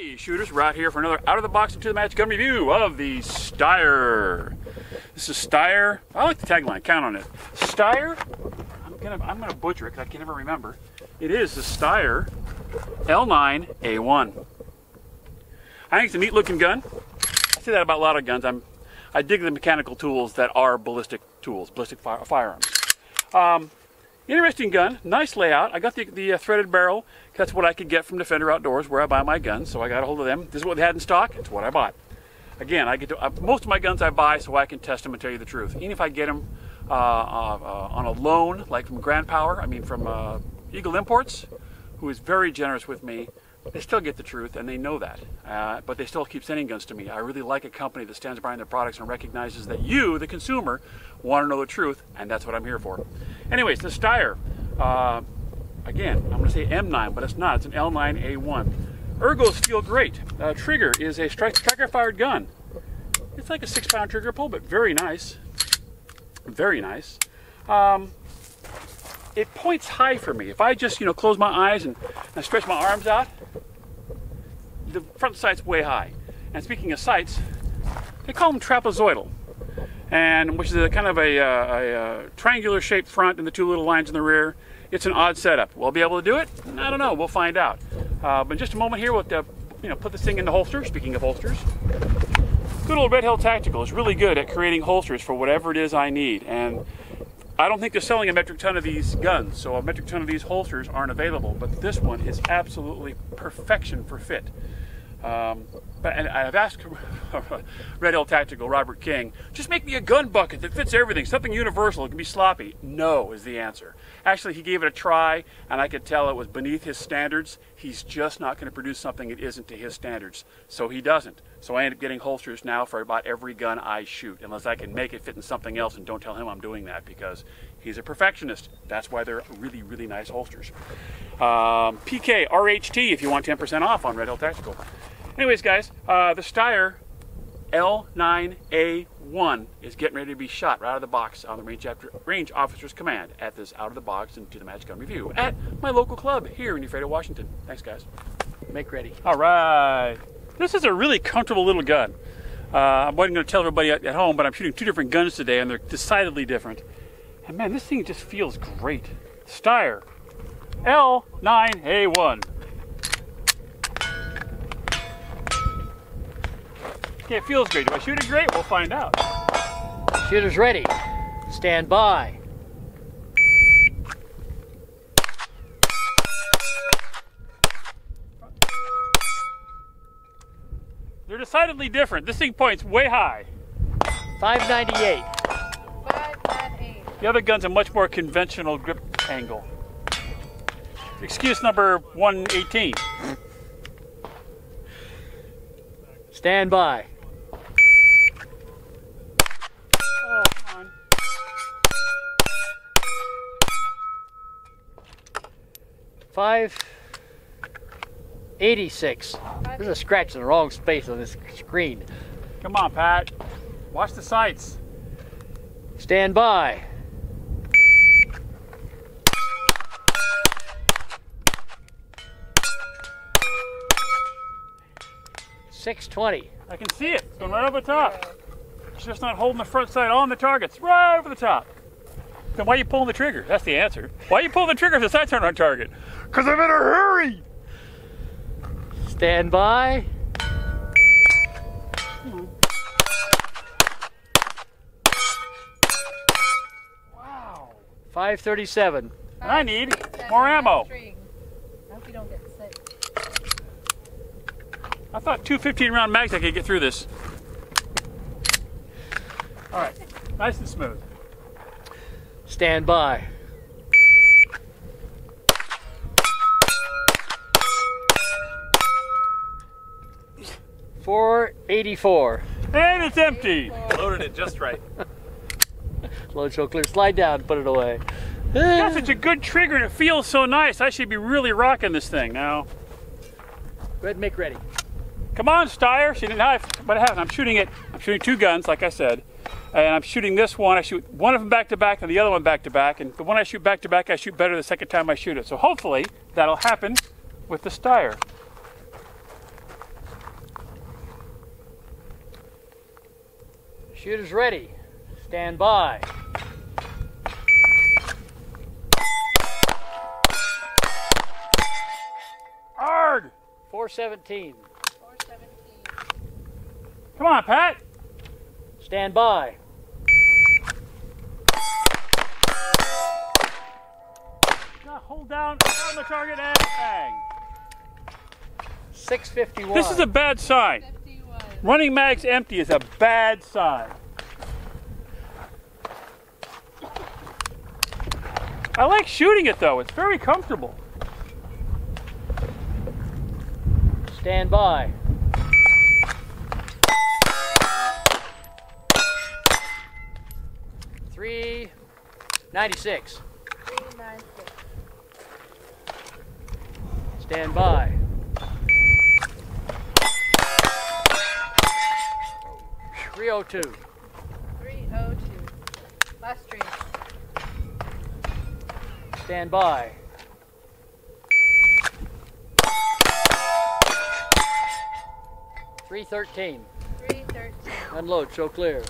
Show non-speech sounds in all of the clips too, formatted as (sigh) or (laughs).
Hey shooters, we're here for another out of the box into the match gun review of the Steyr. This is Steyr. I like the tagline. Count on it. Steyr. I'm gonna I'm gonna butcher it because I can never remember. It is the Steyr L9A1. I think it's a neat looking gun. I say that about a lot of guns. I'm I dig the mechanical tools that are ballistic tools, ballistic fire, firearms. Um, Interesting gun, nice layout. I got the, the uh, threaded barrel. That's what I could get from Defender Outdoors where I buy my guns. So I got a hold of them. This is what they had in stock. It's what I bought. Again, I get to, uh, most of my guns I buy so I can test them and tell you the truth. Even if I get them uh, uh, on a loan, like from Grand Power, I mean from uh, Eagle Imports, who is very generous with me, they still get the truth and they know that. Uh, but they still keep sending guns to me. I really like a company that stands behind their products and recognizes that you, the consumer, want to know the truth, and that's what I'm here for. Anyways, the Steyr, uh, again, I'm going to say M9, but it's not. It's an L9A1. Ergos feel great. Uh, trigger is a striker fired gun. It's like a six pound trigger pull, but very nice. Very nice. Um, it points high for me. If I just, you know, close my eyes and, and stretch my arms out, the front sight's way high. And speaking of sights, they call them trapezoidal, and which is a kind of a, a, a, triangular shaped front and the two little lines in the rear. It's an odd setup. We'll be able to do it? I don't know. We'll find out. Uh, but in just a moment here, we'll uh, you know put this thing in the holster. Speaking of holsters, good old Red Hill Tactical is really good at creating holsters for whatever it is I need. And I don't think they're selling a metric ton of these guns, so a metric ton of these holsters aren't available. But this one is absolutely perfection for fit. Um, but and I've asked (laughs) Red Hill Tactical, Robert King, just make me a gun bucket that fits everything, something universal. It can be sloppy. No is the answer. Actually, he gave it a try, and I could tell it was beneath his standards. He's just not going to produce something that isn't to his standards, so he doesn't. So I end up getting holsters now for about every gun I shoot, unless I can make it fit in something else and don't tell him I'm doing that because he's a perfectionist. That's why they're really, really nice holsters. Um, PK RHT if you want 10% off on Red Hill Tactical. Anyways, guys, uh, the Steyr L9A1 is getting ready to be shot right out of the box on the range, after, range officer's command at this out of the box into the Magic Gun Review at my local club here in Ephrata, Washington. Thanks, guys. Make ready. All right. This is a really comfortable little gun. Uh, I wasn't going to tell everybody at, at home, but I'm shooting two different guns today, and they're decidedly different. And man, this thing just feels great. Steyr L9A1. Okay, it feels great. Do I shoot it great? We'll find out. Shooters ready. Stand by. They're decidedly different. This thing points way high. 598. 598. The other gun's a much more conventional grip angle. Excuse number 118. Stand by. Five eighty-six. There's a scratch in the wrong space on this screen. Come on, Pat. Watch the sights. Stand by. Six twenty. I can see it. It's going right over the top. It's just not holding the front sight on the targets. Right over the top. Then why are you pulling the trigger? That's the answer. Why are you pulling the trigger if the sights aren't on target? Because I'm in a hurry. Stand by. Wow. 537. And I need more ammo. I hope you don't get sick. I thought two 15 round mags I could get through this. All right, nice and smooth. Stand by. Four eighty-four. And it's empty. Loaded it just right. (laughs) Load show clear. Slide down. Put it away. Got such a good trigger and it feels so nice. I should be really rocking this thing now. Go ahead and make ready. Come on, Steyr. She didn't have, but I haven't. I'm shooting it. I'm shooting two guns, like I said. And I'm shooting this one. I shoot one of them back to back and the other one back to back. And the one I shoot back to back, I shoot better the second time I shoot it. So hopefully that'll happen with the Steyr. Shooters ready. Stand by. Hard! 417. Come on, Pat. Stand by. Now hold down on the target and bang. 651. This is a bad sign. Running mags empty is a bad sign. I like shooting it though. It's very comfortable. Stand by. Three ninety-six. 396. Stand by. Three oh two. 302. Last stream. Stand by. Three thirteen. 313. Unload. Show clear.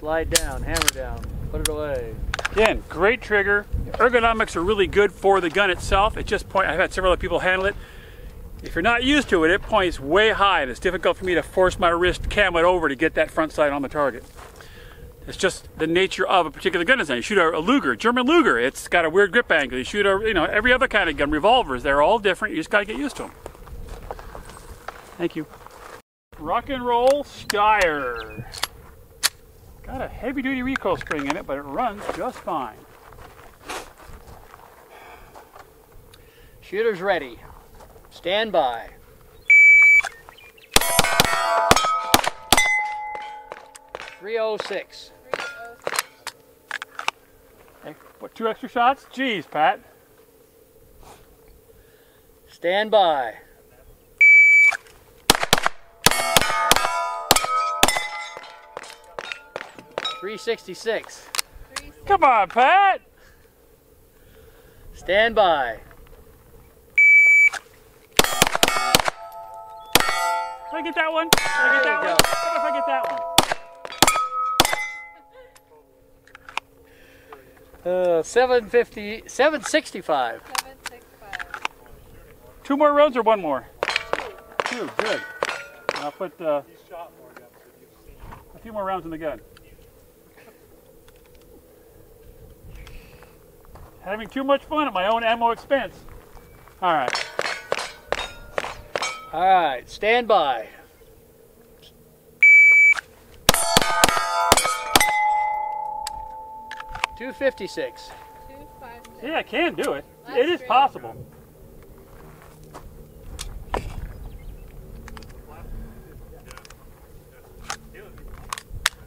Slide down. Hammer down. Put it away. Again, great trigger. Ergonomics are really good for the gun itself. It just point. I've had several other people handle it. If you're not used to it, it points way high, and it's difficult for me to force my wrist, cam it over to get that front sight on the target. It's just the nature of a particular gun design. You shoot a, a Luger, German Luger. It's got a weird grip angle. You shoot a, you know, every other kind of gun, revolvers. They're all different. You just got to get used to them. Thank you. Rock and roll Steyr. Got a heavy duty recoil spring in it, but it runs just fine. Shooters ready. Stand by. Three oh six. 306. Hey, what, two extra shots? Jeez, Pat. Stand by. Three sixty-six. Come on, Pat. Stand by. Did I get that one? Did I get that one? go. How if I get that one? Uh, 750, 765. 765. Two more rounds or one more? Two. Good. I'll put uh, a few more rounds in the gun. Having too much fun at my own ammo expense. All right. All right, stand by. Two fifty-six. 256. Yeah, I can do it. That's it is possible.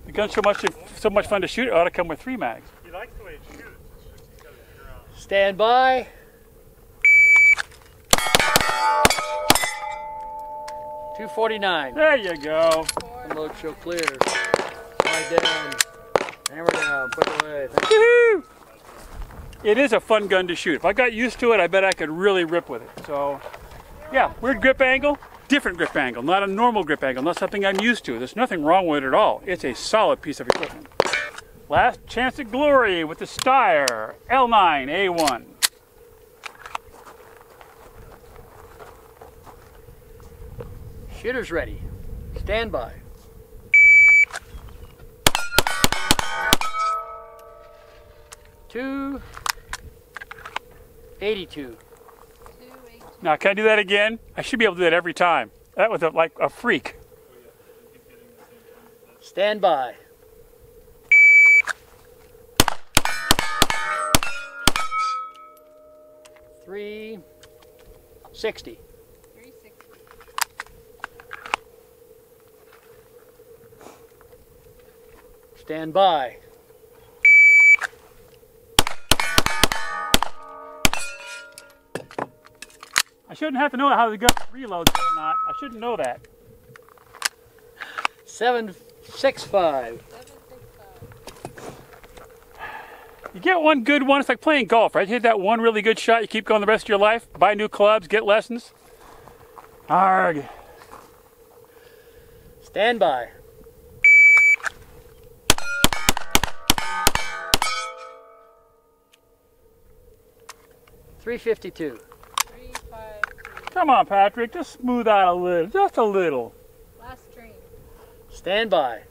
The gun's so much so much fun to shoot. It ought to come with three mags. He likes the way it shoots. It's just he's got to figure out. Stand by. Two forty-nine. There you go. Unload, show clear. Slide down. Hammer down. Put it away. Woohoo! It is a fun gun to shoot. If I got used to it, I bet I could really rip with it. So, yeah, weird grip angle, different grip angle, not a normal grip angle, not something I'm used to. There's nothing wrong with it at all. It's a solid piece of equipment. Last chance at glory with the Steyr L9A1. Shooters ready. Stand by. Two eighty-two. 282. Now, can I do that again? I should be able to do that every time. That was a, like a freak. Stand by. Three sixty. 360. Stand by. I shouldn't have to know how the gun reloads or not. I shouldn't know that. Seven six five. 765. you get one good one. It's like playing golf, right? Hit that one really good shot. You keep going the rest of your life. Buy new clubs, get lessons. Arg. Stand by. Three fifty-two. Come on, Patrick. Just smooth out a little. Just a little. Last train. Stand by.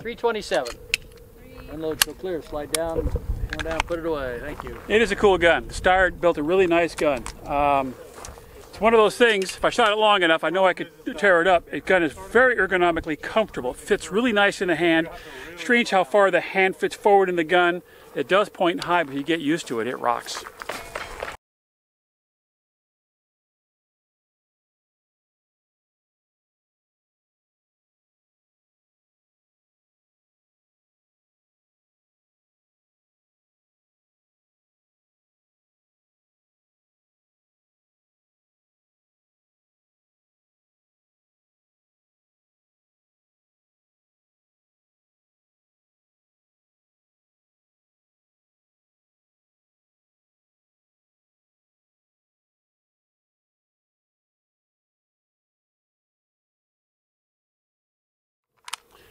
Three twenty-seven. Three, Unload so clear. Slide down. Come down. Put it away. Thank you. It is a cool gun. Steyr built a really nice gun. Um, it's one of those things, if I shot it long enough, I know I could tear it up. The gun is very ergonomically comfortable. It fits really nice in the hand. Strange how far the hand fits forward in the gun. It does point high, but you get used to it, it rocks.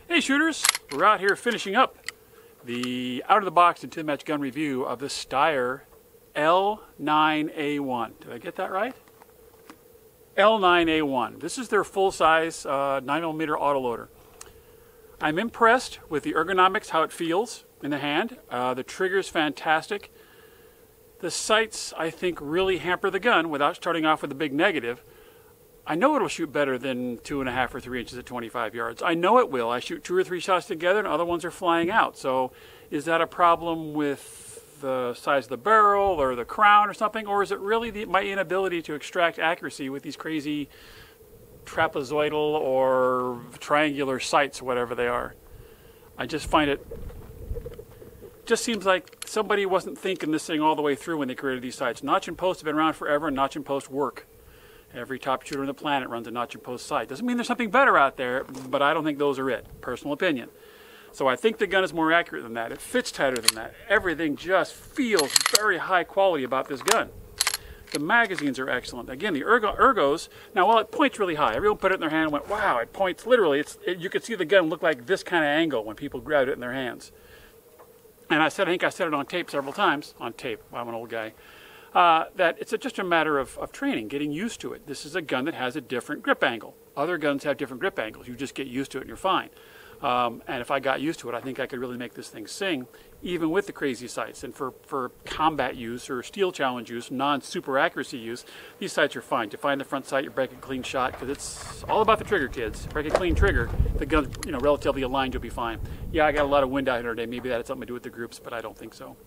Hey shooters, we're out here finishing up the out of the box and 10 match gun review of the Steyr L9A1. Did I get that right? L9A1. This is their full size uh, 9mm autoloader. I'm impressed with the ergonomics, how it feels in the hand. Uh, the trigger's fantastic. The sights, I think, really hamper the gun without starting off with a big negative. I know it'll shoot better than two and a half or three inches at 25 yards. I know it will. I shoot two or three shots together and other ones are flying out. So is that a problem with the size of the barrel or the crown or something? Or is it really the, my inability to extract accuracy with these crazy trapezoidal or triangular sights, whatever they are? I just find it just seems like somebody wasn't thinking this thing all the way through when they created these sights. Notch and post have been around forever and notch and post work. Every top shooter on the planet runs a notch and post sight. Doesn't mean there's something better out there, but I don't think those are it. Personal opinion. So I think the gun is more accurate than that. It fits tighter than that. Everything just feels very high quality about this gun. The magazines are excellent. Again, the ergo, ergos. Now, while it points really high, everyone put it in their hand and went, "Wow!" It points literally. It's it, you could see the gun look like this kind of angle when people grabbed it in their hands. And I said, I think I said it on tape several times. On tape, I'm an old guy uh, that it's a, just a matter of, of training, getting used to it. This is a gun that has a different grip angle. Other guns have different grip angles. You just get used to it and you're fine. Um, and if I got used to it, I think I could really make this thing sing, even with the crazy sights. And for, for combat use or steel challenge use, non-super accuracy use, these sights are fine. To find the front sight, you break a clean shot, because it's all about the trigger, kids. Break a clean trigger, the gun's you know relatively aligned, you'll be fine. Yeah, I got a lot of wind out here today. Maybe that had something to do with the groups, but I don't think so.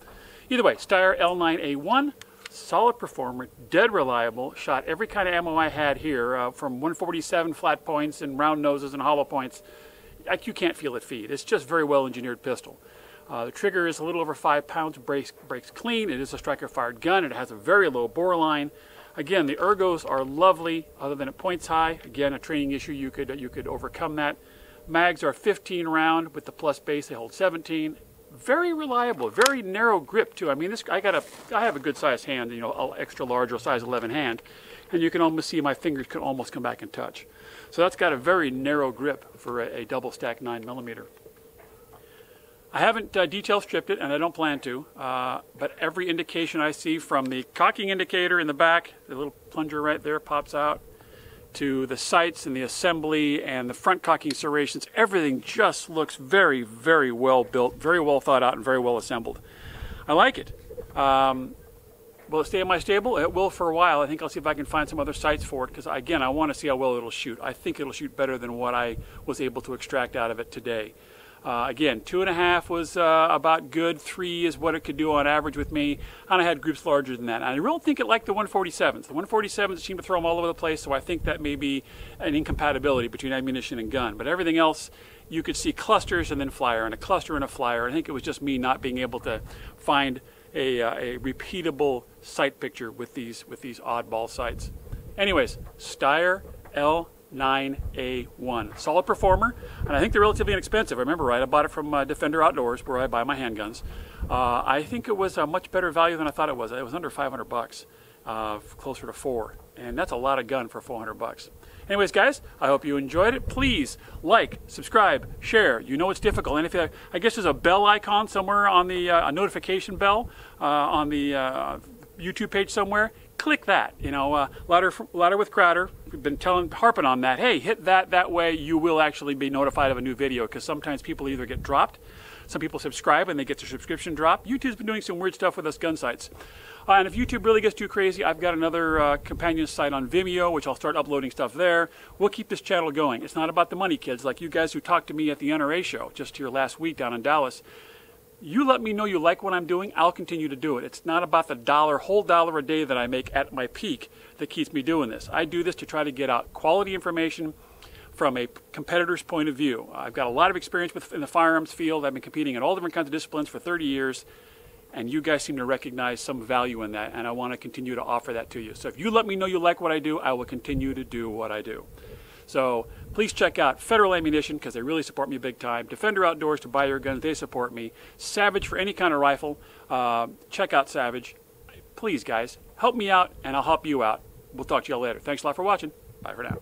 Either way, Steyr L9A1, solid performer, dead reliable, shot every kind of ammo I had here, uh, from 147 flat points and round noses and hollow points. Like you can't feel it feed. It's just very well engineered pistol. Uh, the trigger is a little over five pounds, breaks, breaks clean. It is a striker fired gun. It has a very low bore line. Again, the ergos are lovely, other than it points high. Again, a training issue, you could, you could overcome that. Mags are 15 round with the plus base, they hold 17 very reliable, very narrow grip too. I mean, this I got a, I have a good size hand, you know, extra large or size 11 hand, and you can almost see my fingers can almost come back and touch. So that's got a very narrow grip for a, a double stack nine millimeter. I haven't uh, detail stripped it, and I don't plan to. Uh, but every indication I see from the cocking indicator in the back, the little plunger right there pops out, to the sights and the assembly and the front cocking serrations, everything just looks very, very well built, very well thought out, and very well assembled. I like it. Um, will it stay in my stable? It will for a while. I think I'll see if I can find some other sights for it because, again, I want to see how well it'll shoot. I think it'll shoot better than what I was able to extract out of it today. Uh, again, two and a half was uh, about good. Three is what it could do on average with me. And I had groups larger than that. And I really think it liked the 147s. The 147s seemed to throw them all over the place, so I think that may be an incompatibility between ammunition and gun. But everything else, you could see clusters and then flyer, and a cluster and a flyer. I think it was just me not being able to find a, uh, a repeatable sight picture with these with these oddball sights. Anyways, Steyr L 9A1. Solid performer, and I think they're relatively inexpensive. I remember right, I bought it from uh, Defender Outdoors where I buy my handguns. Uh, I think it was a much better value than I thought it was. It was under 500 bucks. uh, closer to four, and that's a lot of gun for 400 bucks. Anyways, guys, I hope you enjoyed it. Please like, subscribe, share. You know it's difficult, and if you, I guess there's a bell icon somewhere on the uh, a notification bell uh, on the uh, YouTube page somewhere. Click that. You know, louder, louder with Crowder. Been telling, harping on that. Hey, hit that. That way, you will actually be notified of a new video. Because sometimes people either get dropped, some people subscribe and they get their subscription dropped. YouTube's been doing some weird stuff with us gun sites. Uh, and if YouTube really gets too crazy, I've got another uh, companion site on Vimeo, which I'll start uploading stuff there. We'll keep this channel going. It's not about the money, kids. Like you guys who talked to me at the NRA show just here last week down in Dallas. You let me know you like what I'm doing, I'll continue to do it. It's not about the dollar, whole dollar a day that I make at my peak that keeps me doing this. I do this to try to get out quality information from a competitor's point of view. I've got a lot of experience with, in the firearms field. I've been competing in all different kinds of disciplines for 30 years and you guys seem to recognize some value in that, and I want to continue to offer that to you. So if you let me know you like what I do, I will continue to do what I do. So please check out Federal Ammunition because they really support me big time. Defender Outdoors to buy your guns, they support me. Savage for any kind of rifle, uh, check out Savage. Please, guys, help me out and I'll help you out. We'll talk to y'all later. Thanks a lot for watching. Bye for now.